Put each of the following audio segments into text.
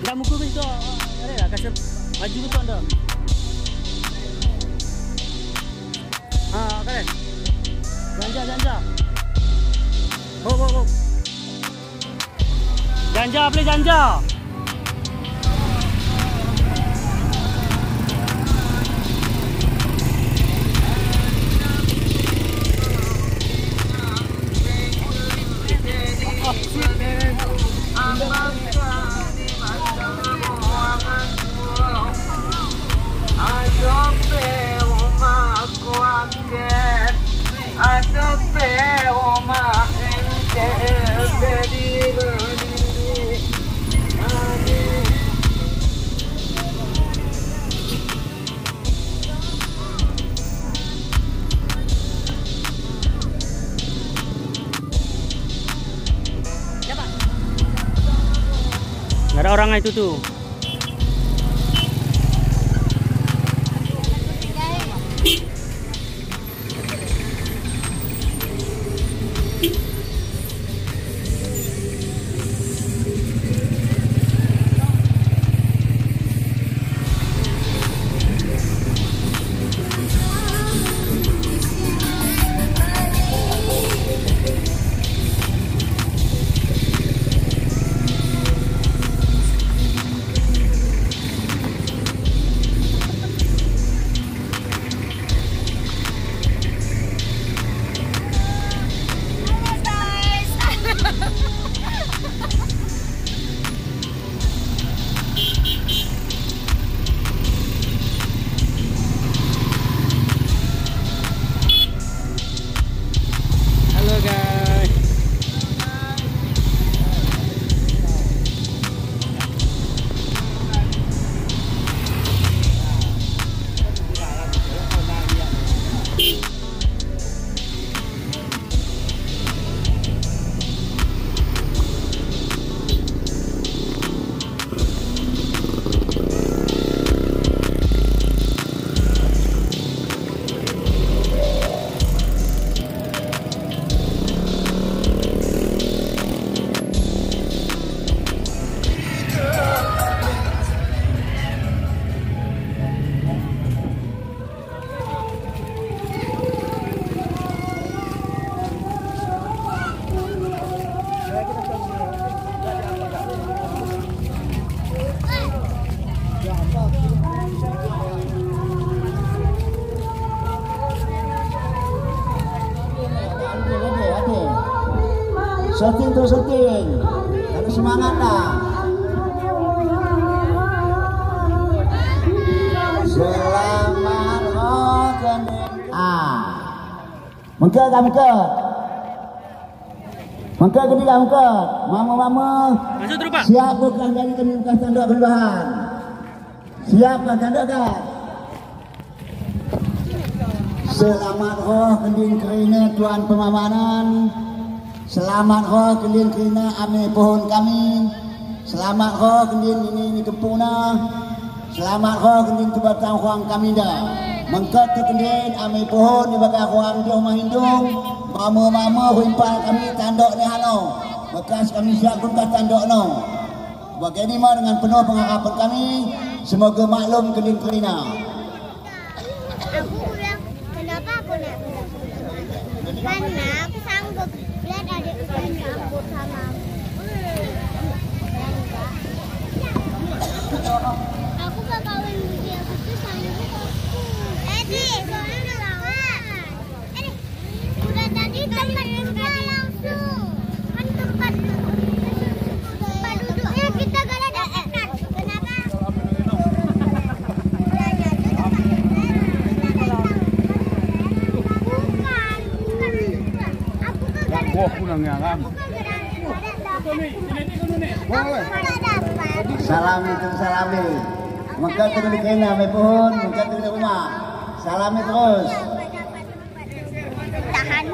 Enggak muka situ. Ada lah kasih maju tu anda. Ha, kalian. Janja janja. Ho ho ho. Janja boleh janja. Ada orang itu tuh. Shooting tu shooting. Ada semangat dah. Selamat Okening. Ah. Muka kan muka. Muka ke tidak muka? Mama-mama. Masuk terus pak. Siap bukan dari kami bukan tanduk perubahan. Siap bukan tanduk kan? Selamat roh kendin kerina tuan pemamanan. Selamat roh kendin kerina ambil pohon kami. Selamat roh kendin ini ini kempuna. Selamat roh kendin tu batang huang kami dah. Mengkat tu kendin ambil pohon di bagai huang dia rumah hindung. Mama-mama huimpal kami tanduk ni halo. Bekas kami siap pun tanduk no. Bagaimana dengan penuh pengharapan kami Semoga maklum kendin kerina Aku bilang, kenapa aku nak Karena aku sanggup lihat adik saya campur sama aku. bakal dia itu sanggup aku. Edi, soalnya udah lawan. Ya kan. Salam itu salami. Maka tu kena ambil pohon Maka tu kena rumah. Salami terus. Tahan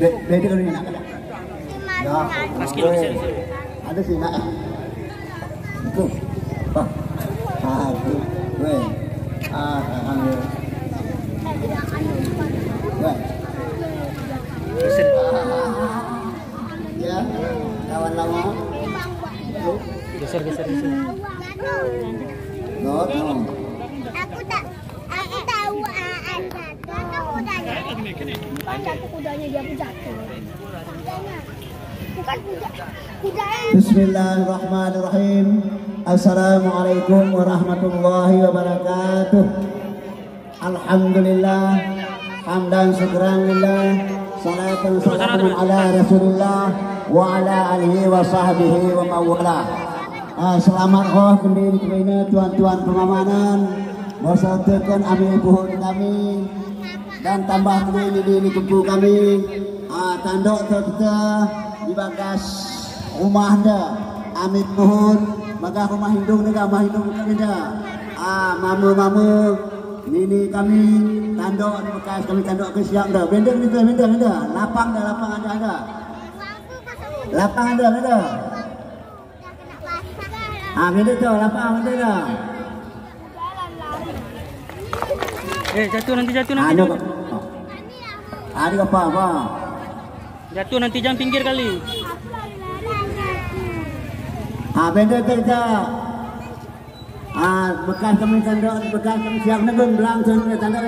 Beda kalau ni nak. Ya. Ada sih nak Itu Ah Ah tu Weh Ah Weh Geser. Ya Kawan lama Geser, geser, geser. No, no Aku tak aku tahu aan satu. Aku kudanya. Jatuh kudanya dia pun jatuh. Kudanya. Bismillahirrahmanirrahim. Assalamualaikum warahmatullahi wabarakatuh. Alhamdulillah. Hamdan syukran lillah. Salatan salamun ala Rasulillah wa ala alihi wa sahbihi wa mawala. Ah, selamat roh kendiri kerana tuan-tuan pengamanan Bersertakan ambil pohon kami Dan tambah kembali di kumpul kami ah, Tanduk tu kita di bagas rumah dah Ambil pohon Bagas rumah hindung ni rumah hindung kami dah ah, Mama-mama Nini kami tanduk di bekas kami tanduk ke siap dah. Benda ni dah, benda, benda. Lapang dah, lapang ada, ada. Lapang ada, ada Ah, benda tu, lapang ada dah Eh, jatuh nanti jatuh Ah, nanti. ada Ah, ada apa, apa Jatuh nanti jangan pinggir kali. Ah, benda kita. Ah, bekas kami tanda, bekas kami siap negun belang tu tanda